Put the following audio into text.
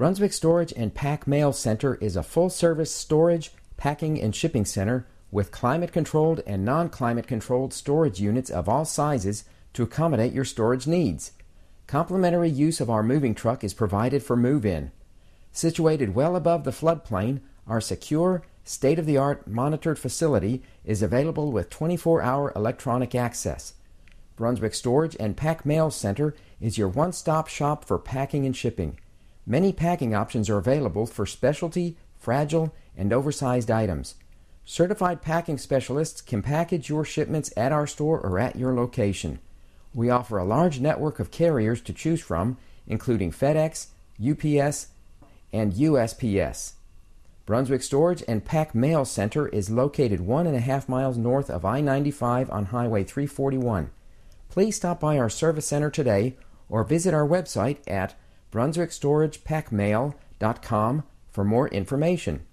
Brunswick Storage and PAK MAIL Center is a full service storage, packing, and shipping center with climate controlled and non climate controlled storage units of all sizes to accommodate your storage needs. Complimentary use of our moving truck is provided for move in. Situated well above the floodplain, our secure, state of the art monitored facility is available with 24 hour electronic access. Brunswick Storage and PAK MAIL Center is your one stop shop for packing and shipping. Many packing options are available for specialty, fragile, and oversized items. Certified packing specialists can package your shipments at our store or at your location. We offer a large network of carriers to choose from, including FedEx, UPS, and USPS. Brunswick Storage and PAK MAIL Center is located one and a half miles north of I 95 on Highway 341. Please stop by our service center today or visit our website at brunswickstoragepackmail.com for more information.